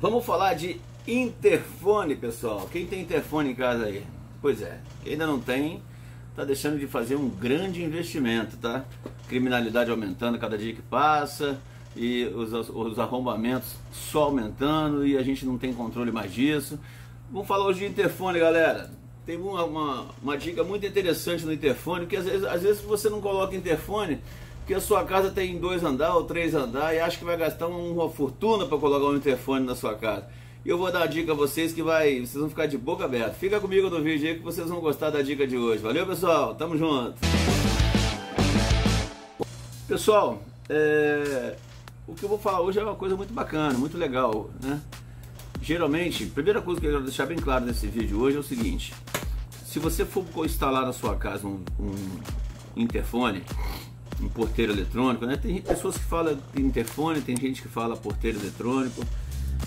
Vamos falar de interfone, pessoal. Quem tem interfone em casa aí? Pois é, quem ainda não tem, está deixando de fazer um grande investimento, tá? Criminalidade aumentando cada dia que passa e os, os arrombamentos só aumentando e a gente não tem controle mais disso. Vamos falar hoje de interfone, galera. Tem uma, uma, uma dica muito interessante no interfone, que às vezes, às vezes você não coloca interfone porque a sua casa tem dois andares ou três andares e acha que vai gastar uma fortuna para colocar um interfone na sua casa. E eu vou dar uma dica a vocês que vai, vocês vão ficar de boca aberta. Fica comigo no vídeo aí que vocês vão gostar da dica de hoje. Valeu, pessoal? Tamo junto. Pessoal, é, o que eu vou falar hoje é uma coisa muito bacana, muito legal, né? Geralmente, a primeira coisa que eu quero deixar bem claro nesse vídeo hoje é o seguinte: se você for instalar na sua casa um, um interfone, um porteiro eletrônico, né? Tem pessoas que falam interfone, tem gente que fala porteiro eletrônico,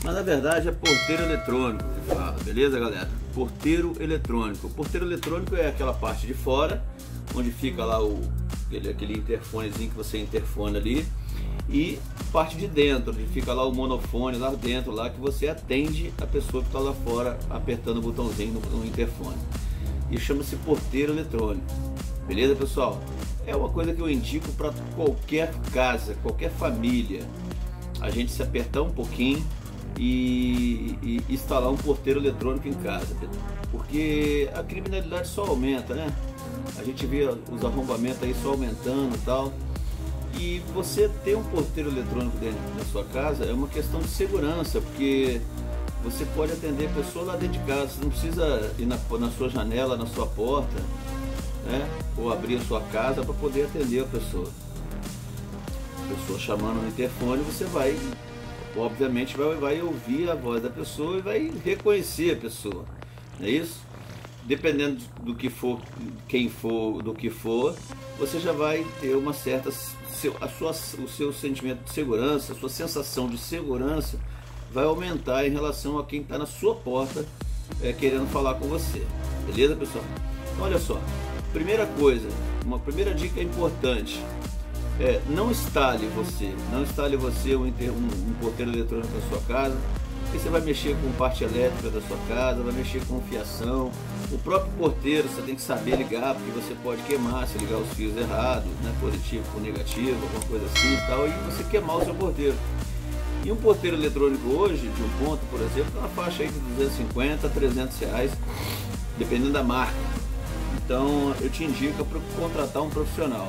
mas na verdade é porteiro eletrônico que fala, beleza, galera? Porteiro eletrônico. Porteiro eletrônico é aquela parte de fora, onde fica lá o aquele, aquele interfonezinho que você interfone ali, e parte de dentro, onde fica lá o monofone lá dentro, lá que você atende a pessoa que está lá fora apertando o botãozinho no, no interfone. E chama-se porteiro eletrônico. Beleza, pessoal? É uma coisa que eu indico para qualquer casa, qualquer família. A gente se apertar um pouquinho e, e, instalar um porteiro eletrônico em casa, porque a criminalidade só aumenta, né? A gente vê os arrombamentos aí só aumentando e tal. E você ter um porteiro eletrônico dentro da sua casa é uma questão de segurança, porque você pode atender a pessoa lá dentro de casa, você não precisa ir na, na sua janela, na sua porta né? ou abrir a sua casa para poder atender a pessoa. A pessoa chamando no interfone, você vai, obviamente, vai, vai ouvir a voz da pessoa e vai reconhecer a pessoa, não é isso? Dependendo do que for, quem for, do que for, você já vai ter uma certa, a sua, o seu sentimento de segurança, a sua sensação de segurança vai aumentar em relação a quem está na sua porta é, querendo falar com você. Beleza, pessoal? Então, olha só, Primeira coisa, uma primeira dica importante. É, não instale você, não instale você um, um, um porteiro eletrônico na sua casa, porque você vai mexer com parte elétrica da sua casa, vai mexer com fiação. O próprio porteiro você tem que saber ligar, porque você pode queimar se ligar os fios errados, né, positivo com negativo, alguma coisa assim e tal, e você queimar o seu porteiro. E um porteiro eletrônico hoje, de um ponto, por exemplo, é uma faixa aí de 250 a 300 reais, dependendo da marca. Então eu te indico para contratar um profissional.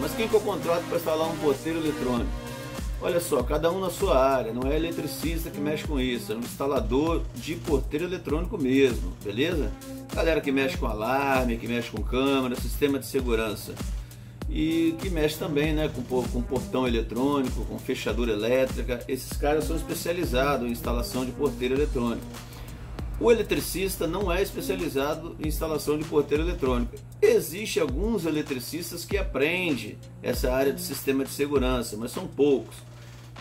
Mas quem que eu contrato para instalar um porteiro eletrônico? Olha só, cada um na sua área, não é eletricista que mexe com isso, é um instalador de porteiro eletrônico mesmo, beleza? Galera que mexe com alarme, que mexe com câmera, sistema de segurança. E que mexe também né, com, com portão eletrônico, com fechadura elétrica. Esses caras são especializados em instalação de porteiro eletrônico. O eletricista não é especializado em instalação de porteiro eletrônico. Existem alguns eletricistas que aprendem essa área de sistema de segurança, mas são poucos.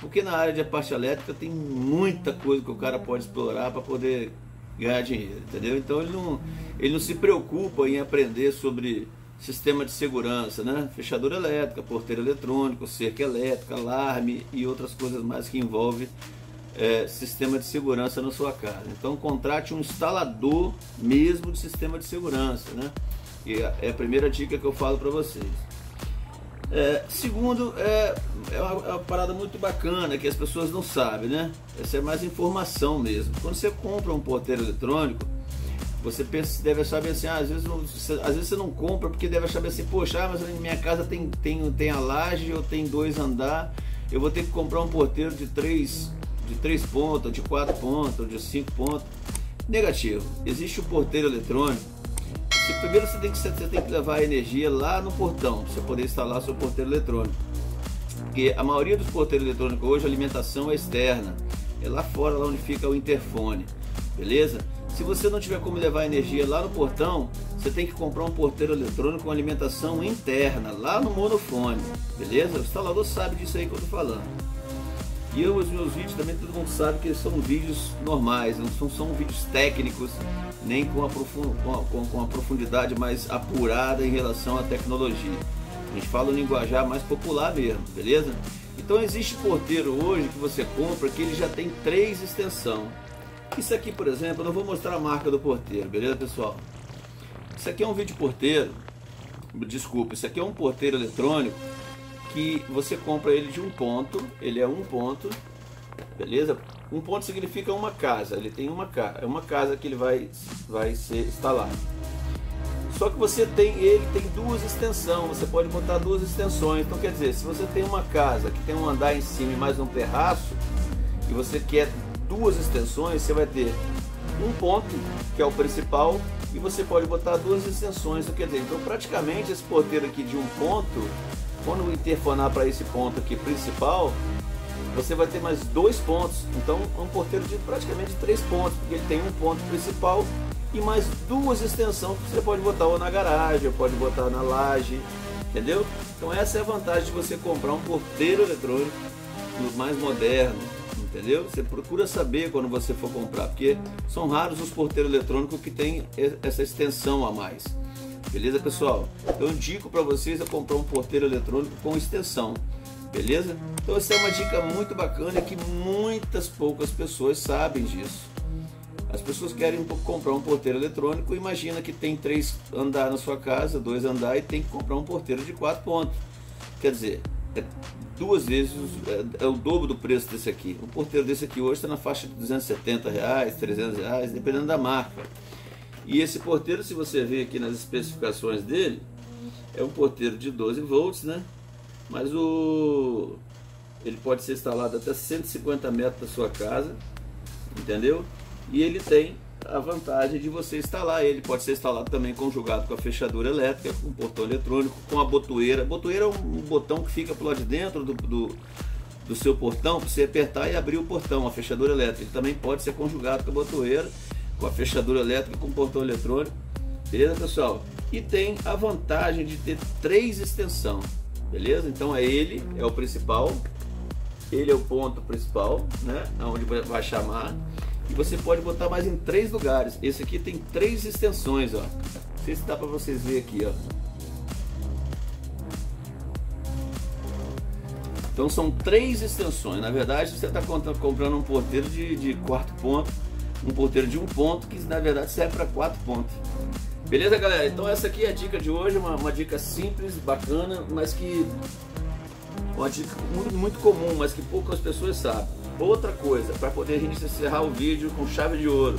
Porque na área de parte elétrica tem muita coisa que o cara pode explorar para poder ganhar dinheiro, entendeu? Então ele não, ele não se preocupa em aprender sobre sistema de segurança, né? Fechadura elétrica, porteiro eletrônico, cerca elétrica, alarme e outras coisas mais que envolvem é, sistema de segurança na sua casa. Então contrate um instalador mesmo de sistema de segurança, né? E é, é a primeira dica que eu falo para vocês. É, segundo, é, é uma, é, uma, parada muito bacana que as pessoas não sabem, né? Essa é mais informação mesmo. Quando você compra um porteiro eletrônico, você pensa, deve bem assim, ah, às, vezes às vezes você não compra porque deve bem assim, poxa, ah, mas minha casa tem, tem, tem a laje ou tem dois andar, eu vou ter que comprar um porteiro de três de 3 pontos, de 4 pontos, de 5 pontos. Negativo. Existe o porteiro eletrônico. Se primeiro você tem, que, você tem que levar a energia lá no portão para você poder instalar seu porteiro eletrônico. Porque a maioria dos porteiros eletrônicos hoje a alimentação é externa. É lá fora, lá onde fica o interfone. Beleza? Se você não tiver como levar energia lá no portão, você tem que comprar um porteiro eletrônico com alimentação interna, lá no monofone. Beleza? O instalador sabe disso aí que eu estou falando. E eu, os meus vídeos também todo mundo sabe que são vídeos normais, não são, são vídeos técnicos, nem com a, com, com a profundidade mais apurada em relação à tecnologia. A gente fala o linguajar mais popular mesmo, beleza? Então existe porteiro hoje que você compra que ele já tem três extensão. Isso aqui, por exemplo, eu não vou mostrar a marca do porteiro, beleza pessoal? Isso aqui é um vídeo porteiro, desculpa, isso aqui é um porteiro eletrônico que você compra ele de um ponto, ele é um ponto, beleza? Um ponto significa uma casa, ele tem uma casa, é uma casa que ele vai, vai ser instalado. Só que você tem ele tem duas extensões, você pode botar duas extensões. Então quer dizer, se você tem uma casa que tem um andar em cima e mais um terraço, e você quer duas extensões, você vai ter um ponto, que é o principal, e você pode botar duas extensões. Então, quer dizer, então praticamente esse porteiro aqui de um ponto, quando interfonar para esse ponto aqui principal, você vai ter mais dois pontos. Então é um porteiro de praticamente três pontos, porque ele tem um ponto principal e mais duas extensões que você pode botar ou na garagem, ou pode botar na laje, entendeu? Então essa é a vantagem de você comprar um porteiro eletrônico mais moderno, entendeu? Você procura saber quando você for comprar, porque são raros os porteiros eletrônicos que tem essa extensão a mais. Beleza, pessoal? Eu indico para vocês a comprar um porteiro eletrônico com extensão. Beleza? Então essa é uma dica muito bacana que muitas poucas pessoas sabem disso. As pessoas querem comprar um porteiro eletrônico, imagina que tem três andar na sua casa, dois andar e tem que comprar um porteiro de quatro pontos. Quer dizer, é duas vezes, é, é, o dobro do preço desse aqui. Um porteiro desse aqui hoje está na faixa de 270 reais, 300 reais, dependendo da marca. E esse porteiro, se você ver aqui nas especificações dele, é um porteiro de 12 volts, né? Mas o ele pode ser instalado até 150 metros da sua casa, entendeu? e ele tem a vantagem de você instalar ele. Pode ser instalado também conjugado com a fechadura elétrica, com o portão eletrônico, com a botoeira. Botoeira é um botão que fica lá de dentro do, do, do seu portão para você apertar e abrir o portão, a fechadura elétrica. Ele também pode ser conjugado com a botoeira, com a fechadura elétrica, com portão eletrônico. Beleza, pessoal? E tem a vantagem de ter três extensões. Beleza? Então é ele, é o principal. Ele é o ponto principal, né? Onde vai chamar e você pode botar mais em três lugares. Esse aqui tem três extensões, ó. Não sei se dá para vocês ver aqui, ó. Então são três extensões. Na verdade, você está comprando um porteiro de, de quarto ponto, um porteiro de um ponto, que na verdade serve para quatro pontos. Beleza, galera? Então essa aqui é a dica de hoje, uma, uma dica simples, bacana, mas que uma dica muito, muito comum, mas que poucas pessoas sabem. Outra coisa, para poder a gente encerrar o vídeo com chave de ouro.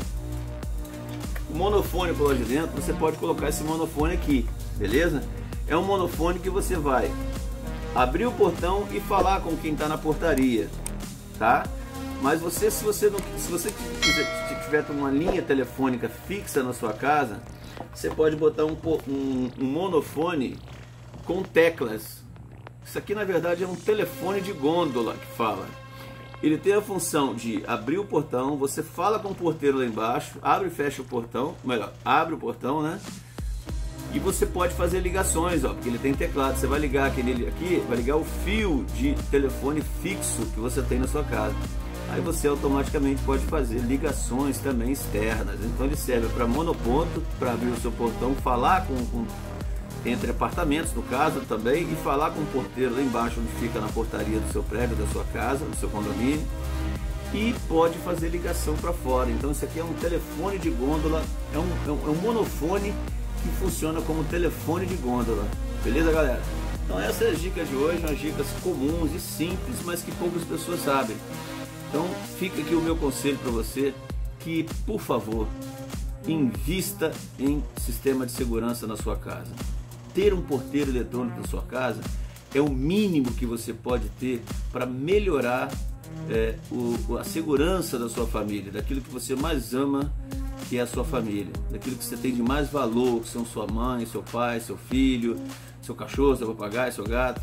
O monofone por lá de dentro, você pode colocar esse monofone aqui, beleza? É um monofone que você vai abrir o portão e falar com quem está na portaria, tá? Mas você, se você não, se você tiver uma linha telefônica fixa na sua casa, você pode botar um, um, um monofone com teclas. Isso aqui na verdade é um telefone de gôndola que fala. Ele tem a função de abrir o portão, você fala com o porteiro lá embaixo, abre e fecha o portão, melhor, abre o portão, né? E você pode fazer ligações, ó, porque ele tem teclado. Você vai ligar aquele aqui, vai ligar o fio de telefone fixo que você tem na sua casa. Aí você automaticamente pode fazer ligações também externas. Então ele serve para monoponto, para abrir o seu portão, falar com, com entre apartamentos, no caso também, e falar com o porteiro lá embaixo, onde fica na portaria do seu prédio, da sua casa, do seu condomínio, e pode fazer ligação para fora. Então, isso aqui é um telefone de gôndola, é um, é um, é um monofone que funciona como telefone de gôndola. Beleza, galera? Então, essas é as dicas de hoje, umas dicas comuns e simples, mas que poucas pessoas sabem. Então, fica aqui o meu conselho para você, que, por favor, invista em sistema de segurança na sua casa. Ter um porteiro eletrônico na sua casa é o mínimo que você pode ter para melhorar é, o, a segurança da sua família, daquilo que você mais ama, que é a sua família, daquilo que você tem de mais valor, que são sua mãe, seu pai, seu filho, seu cachorro, seu papagaio, seu gato,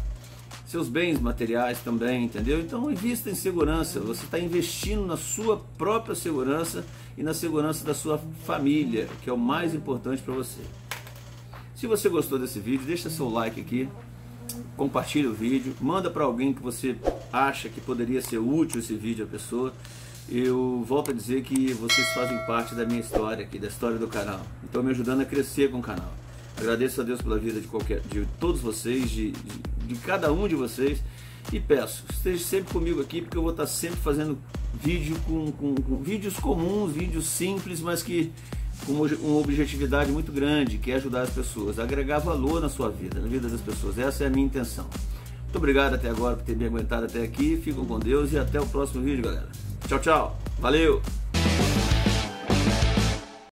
seus bens materiais também, entendeu? Então invista em segurança, você está investindo na sua própria segurança e na segurança da sua família, que é o mais importante para você. Se você gostou desse vídeo, deixa seu like aqui, compartilha o vídeo, manda para alguém que você acha que poderia ser útil esse vídeo à pessoa. Eu volto a dizer que vocês fazem parte da minha história aqui, da história do canal. Estão me ajudando a crescer com o canal. Agradeço a Deus pela vida de, qualquer, de todos vocês, de, de, de cada um de vocês. E peço, esteja sempre comigo aqui, porque eu vou estar sempre fazendo vídeo com, com, com vídeos comuns, vídeos simples, mas que com uma objetividade muito grande, que é ajudar as pessoas, agregar valor na sua vida, na vida das pessoas. Essa é a minha intenção. Muito obrigado até agora por ter me aguentado até aqui. Fiquem com Deus e até o próximo vídeo, galera. Tchau, tchau. Valeu!